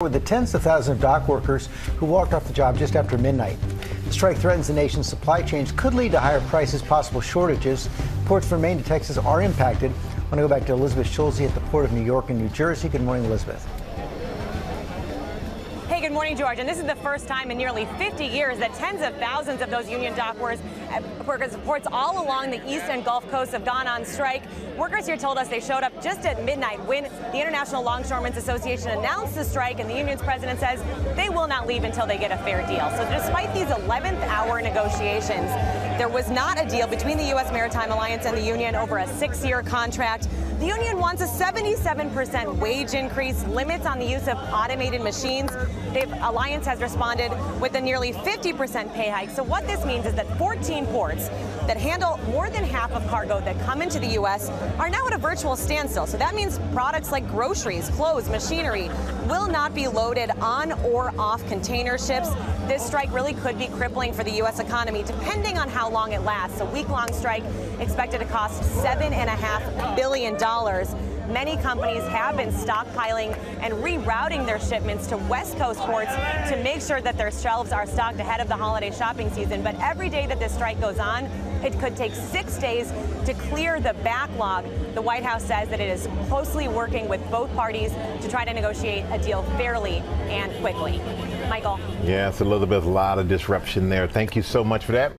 with the tens of thousands of dock workers who walked off the job just after midnight. The strike threatens the nation's supply chains, could lead to higher prices, possible shortages. Ports from Maine to Texas are impacted. I want to go back to Elizabeth Schulze at the Port of New York and New Jersey. Good morning, Elizabeth. Hey, good morning, George. And this is the first time in nearly 50 years that tens of thousands of those union dock workers, uh, workers ports all along the east and Gulf coast have gone on strike. Workers here told us they showed up just at midnight when the International Longshoremen's Association announced the strike, and the union's president says they will not leave until they get a fair deal. So despite these 11th hour negotiations, there was not a deal between the U.S. Maritime Alliance and the union over a six year contract. The union wants a 77% wage increase, limits on the use of automated machines. The Alliance has responded with a nearly 50% pay hike. So what this means is that 14 ports that handle more than half of cargo that come into the U.S. are now at a virtual standstill. So that means products like groceries, clothes, machinery will not be loaded on or off container ships. This strike really could be crippling for the U.S. economy, depending on how long it lasts. A week-long strike expected to cost $7.5 billion. Many companies have been stockpiling and rerouting their shipments to West Coast ports to make sure that their shelves are stocked ahead of the holiday shopping season. But every day that this strike goes on, it could take six days to clear the backlog. The White House says that it is closely working with both parties to try to negotiate a deal fairly and quickly. Michael. Yes, Elizabeth, a lot of disruption there. Thank you so much for that.